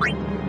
Bye.